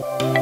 Bye.